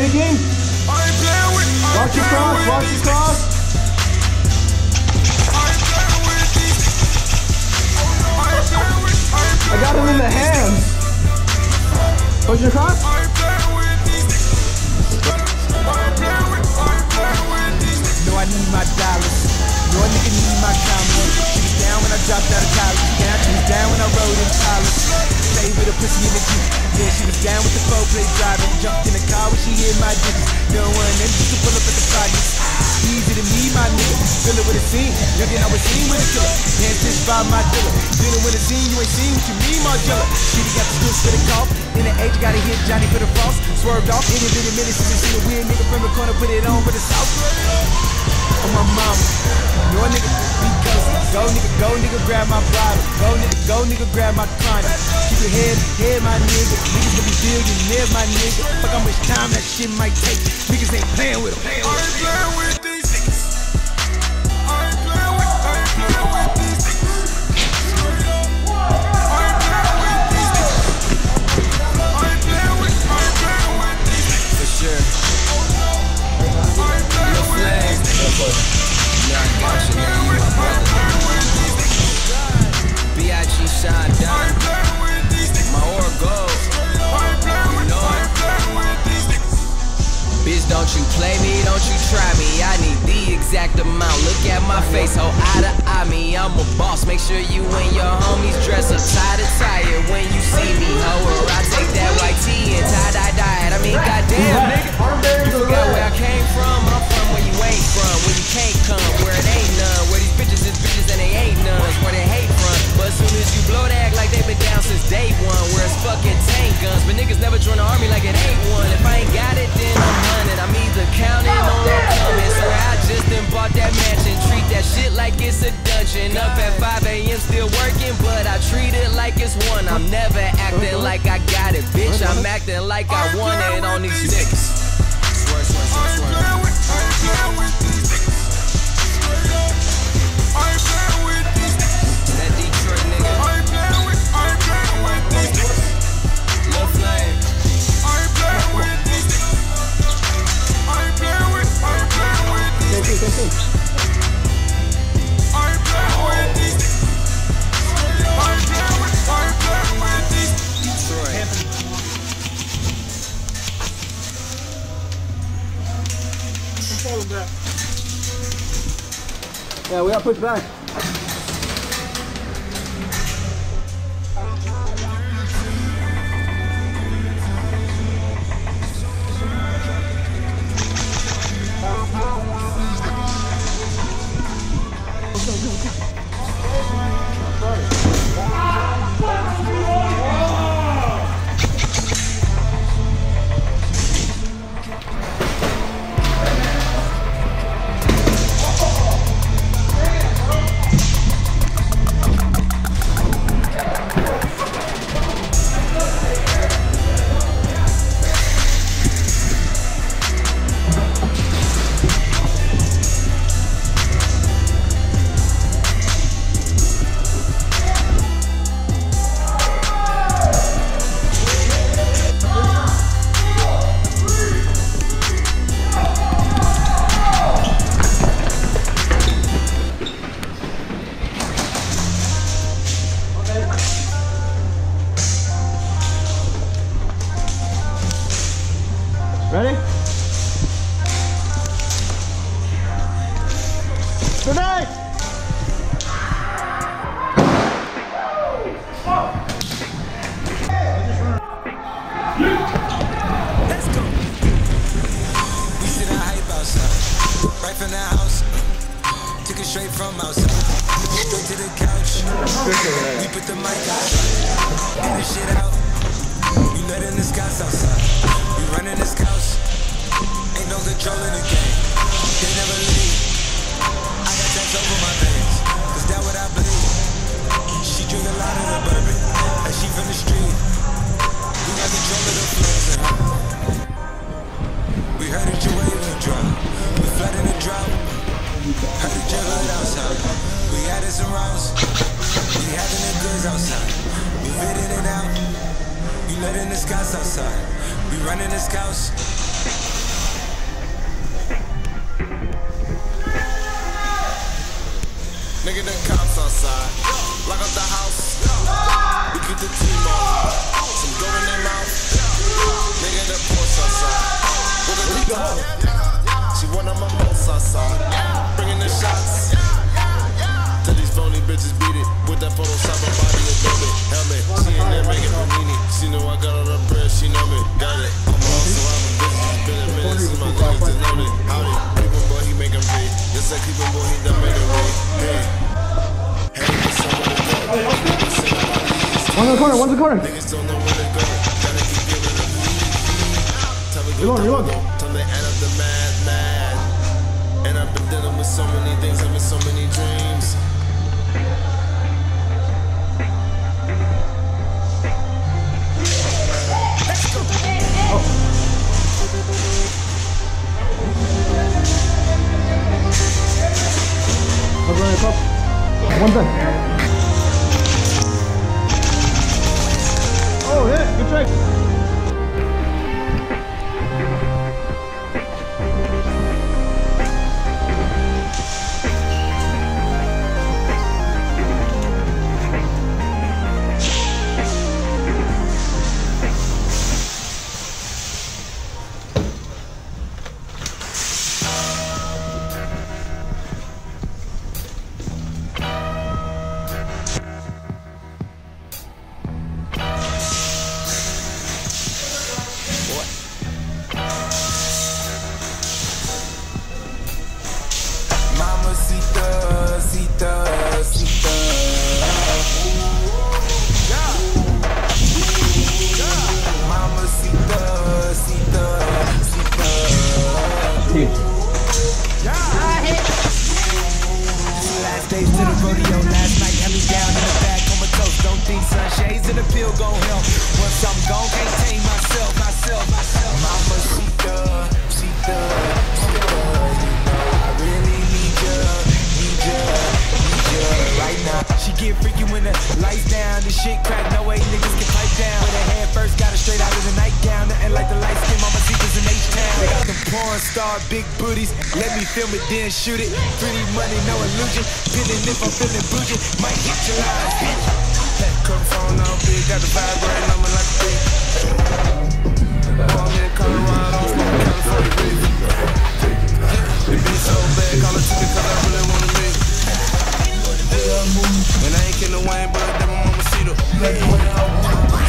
ain't Watch your cross, watch your cross. I. I I I got him in the hands. Push your cross. I with. I I I need my dollars. A nigga need my combo. She down when I dropped out of college. Down, she when I rode in college. Stay with a pussy in the Jeep. Yeah, she was down with the four play driving. Jumped in the car when she hit my digits. No one just to pull up at the projects. Easy to me, my nigga. Fill it with a scene. Youngin' I was seen with a killer. Can't just by my dealer. Dealing with a scene, you ain't seen what you mean, Margella. Shitty got the skills for the golf. In the age, gotta hit Johnny for the frost. Swerved off, it had been a minute since I seen a weird nigga from the corner, put it on for the south. On my mama. Your nigga. Go nigga, go nigga, grab my bottle. Go nigga, go nigga, grab my condom. Keep your head, head my nigga. Niggas gonna be billionaires, my nigga. Fuck how much time that shit might take. Niggas ain't playing with 'em. Play me, don't you try me. I need the exact amount. Look at my face, ho, eye to eye me. I'm a boss. Make sure you and your homies dress up tie to tie when you see me, ho. Or I take that white tee and tie dye it. I mean, goddamn, nigga. You forgot where I came from. I'm from where you ain't from, where you can't come, where it ain't none. Where these bitches is bitches and they ain't none. Where they hate I'm acting like I want it on these niggas. Yeah, we got pushed back. I'm outside. Straight to the couch. We put the mic out. Get this shit out. You letting the scouts outside. We running the scouts. Ain't no control in the game. They never leave. I got tags over my veins. Cause that what I believe. She drink a lot of outside. We fitting it out. We letting the scouts outside. We running the scouts. Nigga, the cops outside. Lock up the house. We keep the team on. Some gold in their mouth. Nigga, the Porsche outside. With the top. She one of my most outside. Bringing the shots. Tell these phony bitches beat it. With that Photoshop, her body a dummy. Helmet. She making panini. She know I got the bread. She know me. Got it. I'm also having bitches. It's been a minute since my niggas just known it. Howdy. Keep him, boy, he make 'em pay. Just like keep him, boy, he done make 'em pay. Hey. Hey, get some of the dope. People say nobody is One's in the corner, one's in the corner. Niggas don't know where to go. Gotta keep giving them Tell Reload, reload. Tell me add up the mad, mad. And I've been dealing with so many things, having so many dreams. Oh, pill gon' help. Once I'm gone, can't tame myself, myself, myself. Mama Sita, Sita, Sita. You know I really need ya, need ya, need ya right now. She get freaky when the lights down, the shit crack, no way niggas can pipe down. With her head first, got her straight out of the nightgown, nothing like the light skin, mama Sita's in H-Town. Got them porn star, big booties, let me film it, then shoot it. Pretty money, no illusion, feeling if I'm feeling bougie, might hit your line, bitch. Come phone all big, got the on me like a big. Me in Colorado, smoking California breeze. It be so bad, call it cause I really wanna be. And I ain't killing Wayne, but that my mama see the.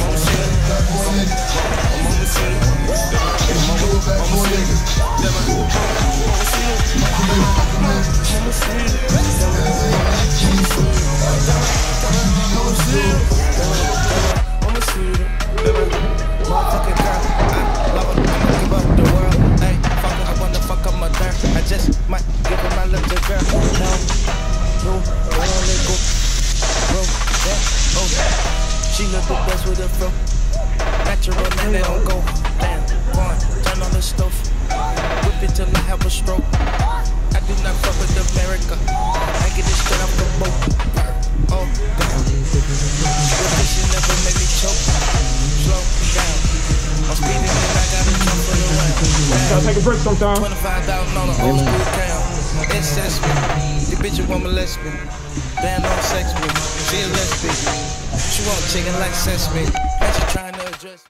Mama see it. Mama see it. Mama, see it. Mama see it. Mama see it. The best with a fro. Natural, man, they don't go. Damn, one, turn on the stove. Whip it till I have a stroke. I do not fuck with America. I get this straight off the boat. Oh, damn. Your bitch never make me choke. Slow down. I'm speeding and I gotta jump for the round. Gotta take a break sometime. 25,000 on the old school. Incest me. The bitch a woman lesbian. Band on sex me. She a lesbian. She want chicken like sesame. And she trying to address.